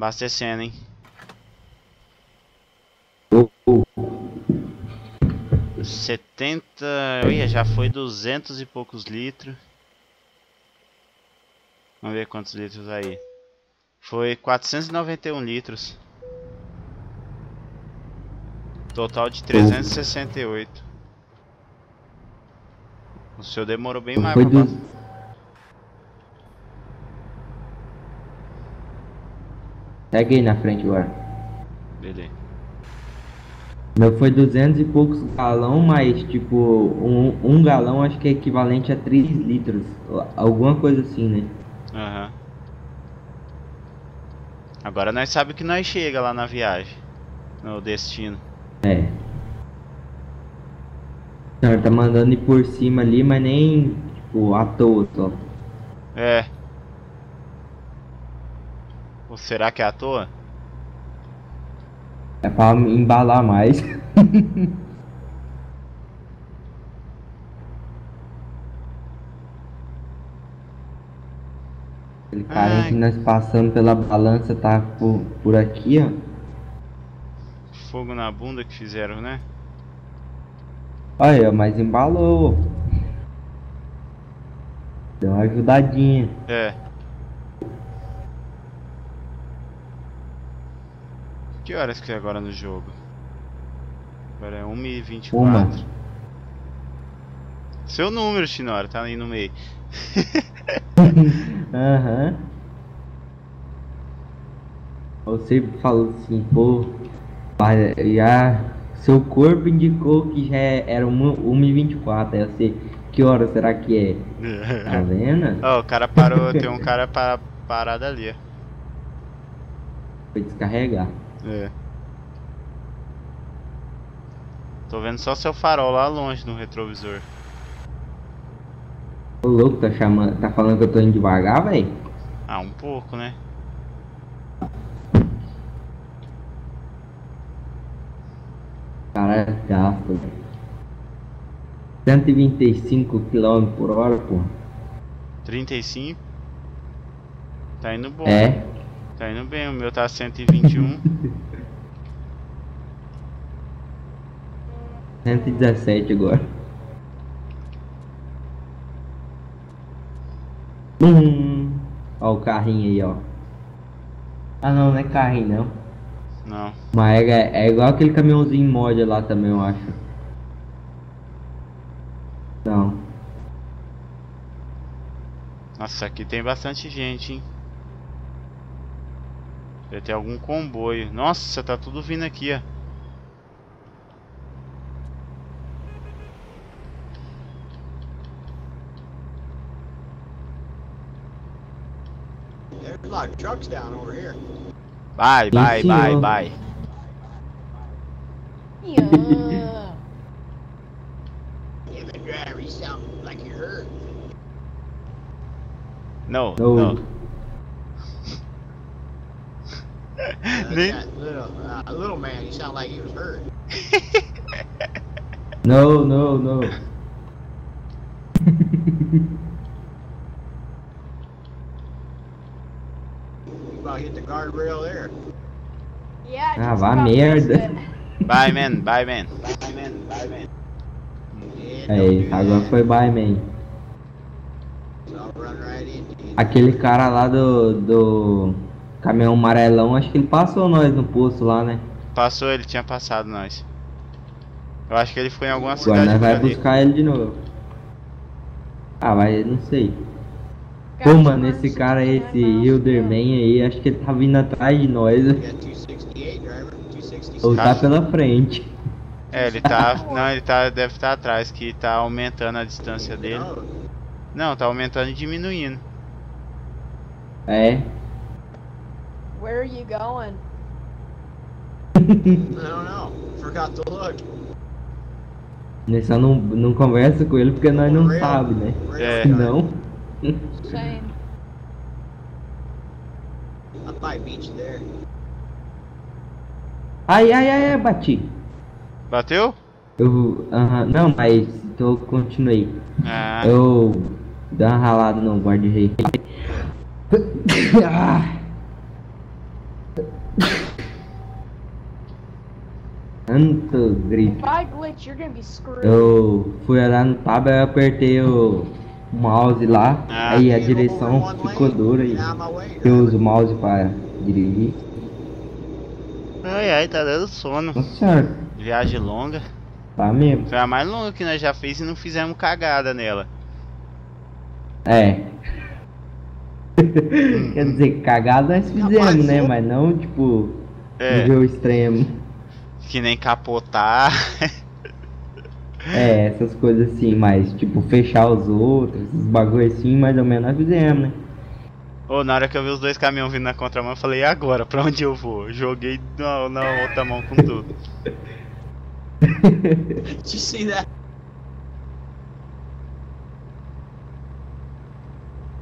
Abastecendo, hein? Oh, oh. 70. Ia, já foi 200 e poucos litros. Vamos ver quantos litros aí. Foi 491 litros. Total de 368. O senhor demorou bem mais pra Segue aí na frente agora. Beleza. Meu foi 200 e poucos galão, mas tipo, um, um galão acho que é equivalente a 3 litros. Alguma coisa assim, né? Aham. Agora nós sabemos que nós chega lá na viagem. No destino. É. Não, ele tá mandando ir por cima ali, mas nem, tipo, à toa só. É. Ou será que é à toa? É pra embalar mais. Aquele cara que nós passamos pela balança tá por, por aqui, ó. Fogo na bunda que fizeram, né? Olha, mas embalou. Deu uma ajudadinha. É. Que horas que é agora no jogo? Agora é 1h24. Uma. Seu número, Chinora, tá aí no meio. Aham. Você falou assim, pô, já seu corpo indicou que já era 1h24. Aí você, que hora será que é? Tá vendo? Ó, o cara parou, tem um cara pa- parado ali. Foi descarregar. É. Tô vendo só seu farol lá longe no retrovisor. Ô louco, tá chamando, tá falando que eu tô indo devagar, velho? Ah, um pouco, né? Caralho, gasto, velho. 125 km por hora, pô. 35. Tá indo bom. É. Tá indo bem, o meu tá 121. 117 agora. Hum. Ó o carrinho aí, ó. Ah não, não é carrinho não. Não. Mas é, é igual aquele caminhãozinho mod lá também, eu acho. Não. Nossa, aqui tem bastante gente, hein? Deve ter algum comboio. Nossa, tá tudo vindo aqui, ó. There's a lot of trucks down over here. Vai, vai, vai, vai. Yeah. Yeah, the driver, you sound like you hurt. Não, No. não. Uh, Nem- that little, uh, little man, you sound like he was hurt. No, no, no. You about hit the guardrail there. Yeah, Ah, vá about merda. missed it. Vai, man, vai, man. Yeah, don't Aí, agora foi bye, man. So I'll run right into you. Aquele cara lá do, do caminhão amarelão, acho que ele passou nós no posto lá, né? Passou, ele tinha passado nós. Eu acho que ele foi em alguma Agora cidade nós por vai ali. buscar ele de novo. Ah, vai, não sei. Pô, mano, esse cara, 69 esse miles. Hilderman aí, acho que ele tá vindo atrás de nós. You got 268, driver. 266. Ou tá pela frente. É, ele tá. Não, ele tá. Deve estar atrás, que tá aumentando a distância dele. Não, tá aumentando e diminuindo. É. Where are you going? I don't know. Forgot to look. Nós só não, não conversa com ele porque nós não Rail- sabe, né? É. Não. Shame. I might beat you there. Ai, ai, ai, ai, bati. Bateu? Eu. aham, não, mas eu continuei. Ah, Eu. Dei uma ralada no guarda-rei. Ah, Tanto grito. Eu fui lá no tab, eu apertei o mouse lá, Ah. aí a direção ficou dura e way. eu uso o mouse para dirigir. Ai, ai, tá dando sono. Nossa senhora, Viagem longa. tá mesmo? Foi a mais longa que nós já fez e não fizemos cagada nela. É. Quer dizer, cagada nós fizemos, né? Mas não, tipo, É, nível extremo. que nem capotar. É, essas coisas assim, mas tipo, fechar os outros, esses bagulho assim, mais ou menos nós fizemos, né? Ô, na hora que eu vi os dois caminhões vindo na contramão, eu falei, e agora? Pra onde eu vou? Joguei na, na outra mão com tudo. Did you see that?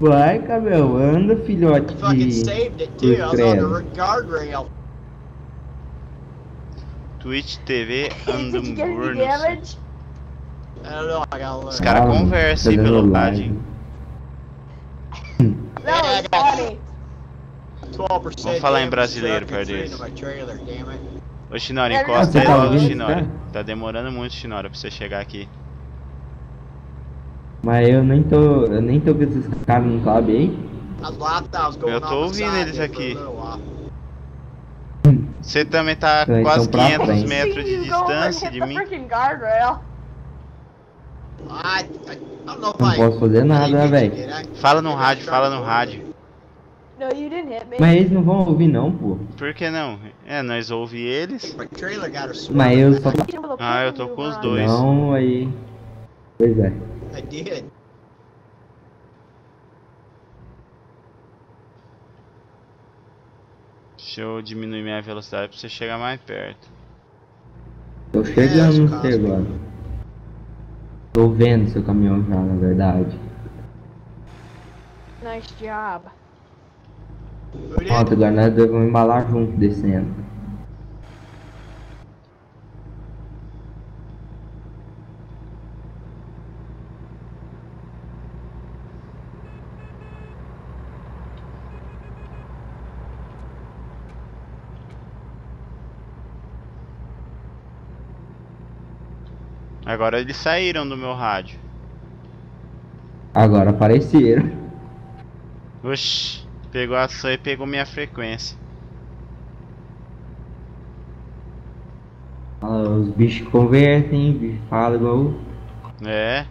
Vai, Cabel, anda, filhote I fucking de... saved it too. I was on credo. the guardrail. Twitch TV Andamburnos. Os caras Ah, conversam aí pelo rádio. That Yeah, I was got funny. 12% Vamos falar em brasileiro it. Ô Shinora, encosta aí você tá logo, ouvindo, Shinora. Tá demorando muito, Shinora, pra você chegar aqui. Mas eu nem tô, eu nem tô com esses caras no aí. Thought I was going Eu tô ouvindo eles a aqui. Você também tá Então, quase então pra 500 frente. metros de and distância de mim. know if Não posso fazer nada, né, velho? I? Fala no rádio, fala no rádio. Mas eles não vão ouvir não, pô. Por que não? É, nós ouve eles. A. Mas eu só... Ah, eu tô com os dois. Não, aí... Pois é. I did. Deixa eu diminuir minha velocidade pra você chegar mais perto. Tô chegando no Cosmo. você agora. Tô vendo seu caminhão já, na verdade. Nice job. Pronto, agora nós dois vamos embalar junto, descendo. Agora eles saíram do meu rádio. Agora apareceram. Oxi, pegou a sua e pegou minha frequência. Ah, Os bichos convertem, os bichos falam igual. É.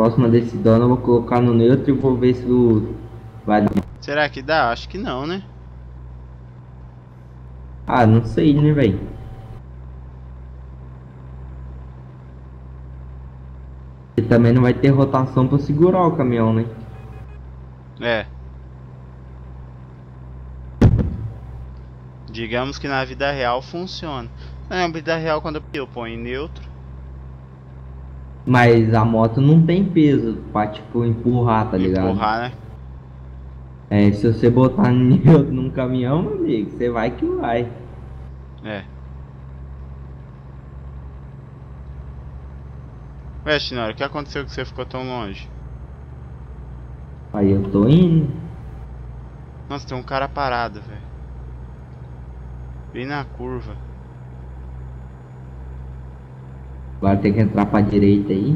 Próxima decidão eu vou colocar no neutro e vou ver se o. Vai dar. Será que dá? Acho que não, né? Ah, não sei, né, velho? E também não vai ter rotação pra segurar o caminhão, né? É. Digamos que na vida real funciona. Na vida real, quando eu ponho em neutro, Mas a moto não tem peso pra, tipo, empurrar, tá ligado? empurrar, né? É, se você botar num caminhão, meu amigo, você vai que vai. É. Ué, Shinora, o que aconteceu que você ficou tão longe? Aí eu tô indo. Nossa, tem um cara parado, velho. Bem na curva. Agora tem que entrar pra direita aí.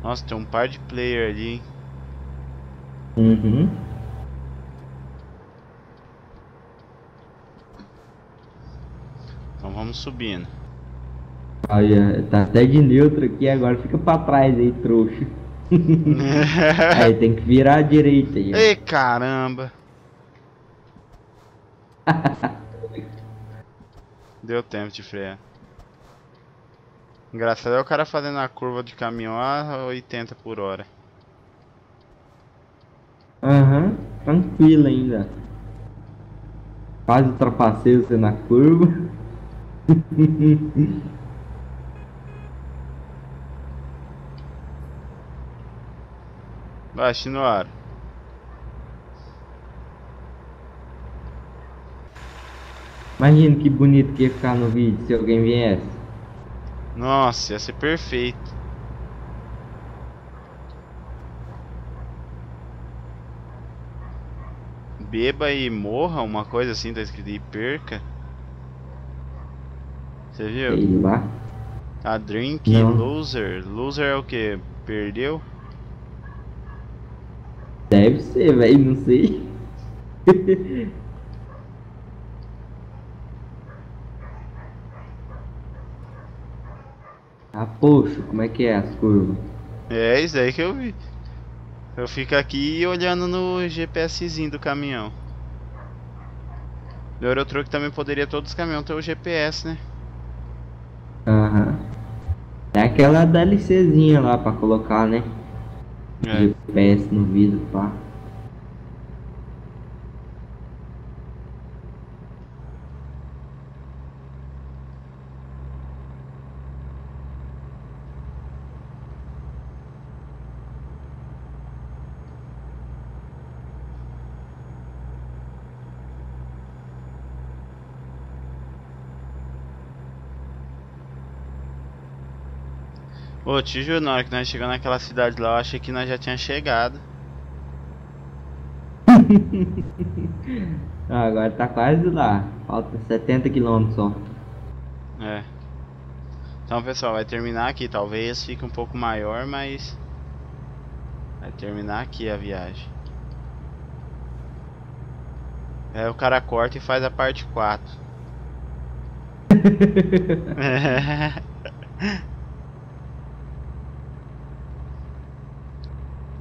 Nossa, tem um par de player ali, hein? Uhum. Então vamos subindo. Olha, tá até de neutro aqui, agora fica pra trás aí, trouxa. Aí tem que virar à direita aí. Ei, caramba! Deu tempo de frear. Engraçado é o cara fazendo a curva de caminhão a 80 por hora. Aham, tranquilo ainda. Quase ultrapassei você na curva. Vai, Shinoara. Imagina que bonito que ia ficar no vídeo se alguém viesse. Nossa, ia ser perfeito. Beba e morra, uma coisa assim, tá escrito e perca. Você viu? Lá. A drink Não. loser. Loser é o que? Perdeu? Deve ser, velho, não sei. ah, poxa, como é que é as curvas? É isso aí que eu vi. Eu fico aqui olhando no GPSzinho do caminhão. Do Eurotruck também poderia todos os caminhões ter o GPS, né? Aham. É aquela DLCzinha lá pra colocar, né? É. GPS no vidro, pá. Ô, te juro, na hora que nós chegamos naquela cidade lá, eu achei que nós já tinha chegado. Ah, agora tá quase lá. Falta 70 km só. É. Então, pessoal, vai terminar aqui. Talvez fique um pouco maior, mas... Vai terminar aqui a viagem. Aí o cara corta e faz a parte 4.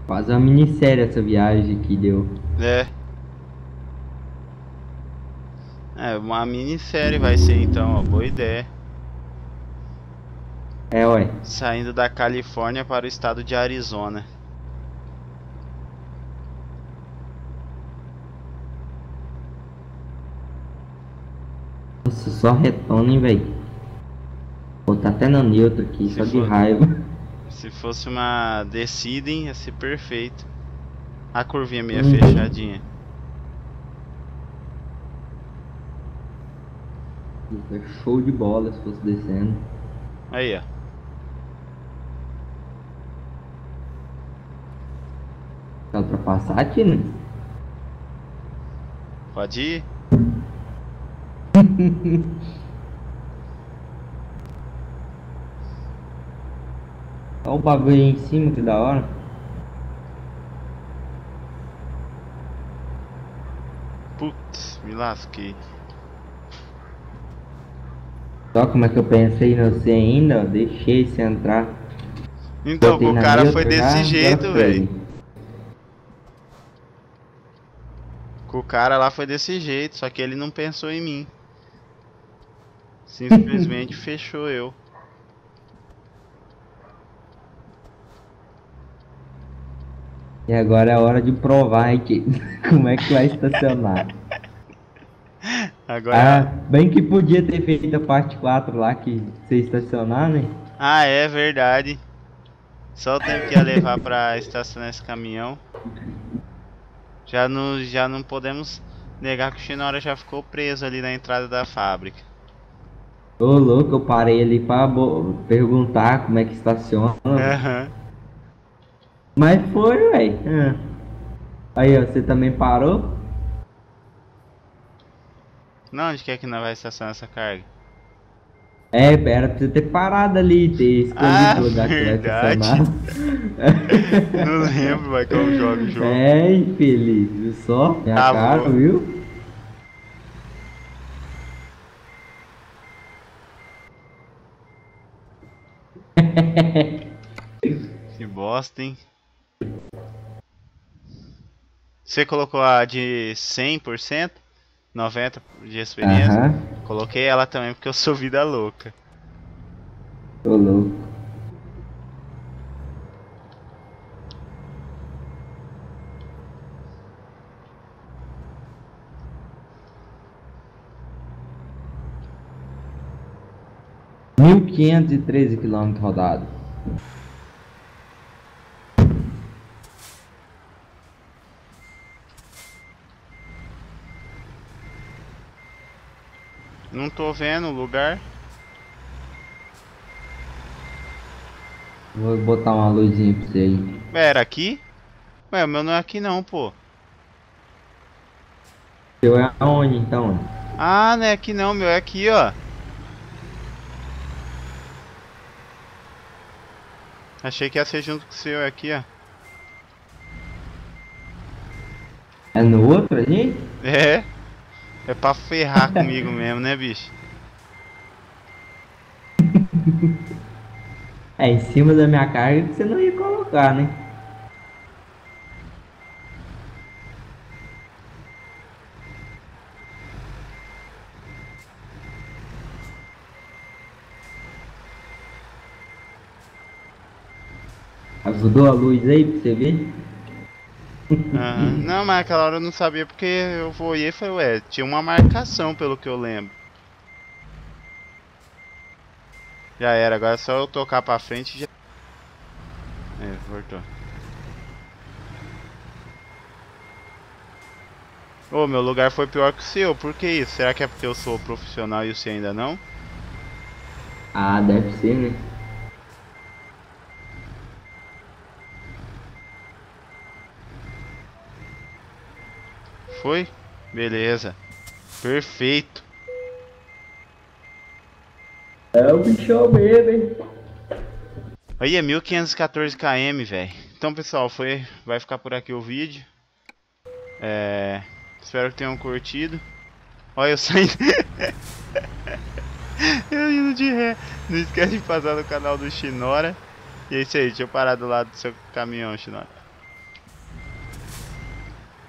Quase uma minissérie essa viagem que deu. É. É, uma minissérie vai ser então, ó, boa ideia. É, ué. Saindo da Califórnia para o estado de Arizona. Nossa, só retorno, hein, velho. Pô, tá até no neutro aqui, Se só de for- raiva. Se fosse uma Decidem, ia ser perfeito. A curvinha meio Uhum. fechadinha. É show de bola se fosse descendo. Aí, ó. Quer ultrapassar, Tina? Pode ir? Olha o bagulho aí em cima, que da hora. Putz, me lasquei. Só como é que eu pensei em você ainda, ó, deixei você entrar. Então, Botei o cara foi desse agora jeito, foi. velho. O cara lá foi desse jeito, só que ele não pensou em mim. Simplesmente fechou eu. E agora é a hora de provar que como é que vai estacionar. Agora. Ah, bem que podia ter feito a parte 4 lá que você estacionar, né? Ah, é verdade. Só o tempo que ia levar pra estacionar esse caminhão. Já não, já não podemos negar que o Shinora já ficou preso ali na entrada da fábrica. Ô louco, eu parei ali pra perguntar como é que estaciona. Aham. Mas foi, velho. Aí, ó, você também parou? Não, onde que é que nós vai estacionar essa carga? É, era pra você ter parado ali, ter escolhido Ah, o lugar que vai verdade. estacionar. Não lembro, mas como joga o jogo. É, infeliz, viu só? Tá cara, bom. viu? Que bosta, hein? Você colocou a de 100%? 90% de experiência? Coloquei ela também porque eu sou vida louca. tô louco. Mil quinhentos e treze quilômetros rodados. Não tô vendo o lugar. Vou botar uma luzinha pra você aí. Ué, Era aqui? Ué, o meu não é aqui não, pô. Seu é aonde então? Ah, não é aqui não, meu é aqui, ó. Achei que ia ser junto com o seu é aqui, ó. É no outro ali? É. É pra ferrar comigo mesmo, né, bicho? É, em cima da minha carga que você não ia colocar, né? Ajudou a luz aí pra você ver? Aham. Não, mas aquela hora eu não sabia porque eu olhei e falei, ué, tinha uma marcação pelo que eu lembro. Já era, agora é só eu tocar pra frente e já. É, voltou. Ô, meu lugar foi pior que o seu, por que isso? Será que é porque eu sou profissional e o seu ainda não? Ah, deve ser, né? Foi? Beleza. Perfeito. É o bichão mesmo, hein? Aí é 1514 km, velho. Então, pessoal, foi, vai ficar por aqui o vídeo. É, espero que tenham curtido. Olha eu saindo. eu indo de ré. Não esquece de passar no canal do Shinora. E é isso aí, deixa eu parar do lado do seu caminhão, Shinora.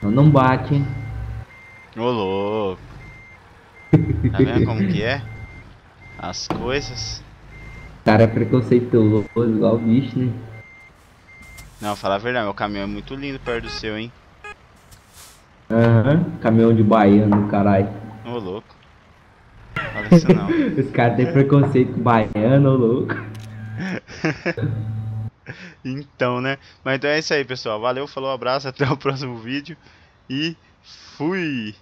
Não bate, hein? Ô louco. Tá vendo como que é? As coisas. Cara é preconceituoso igual o bicho, né? Não, falar a verdade, meu caminhão é muito lindo perto do seu, hein? Aham, caminhão de baiano, caralho. Ô louco. Fala isso não. Os caras têm preconceito com baiano, ô louco. Então, né? Mas então é isso aí, pessoal. Valeu, falou, abraço, até o próximo vídeo. E fui!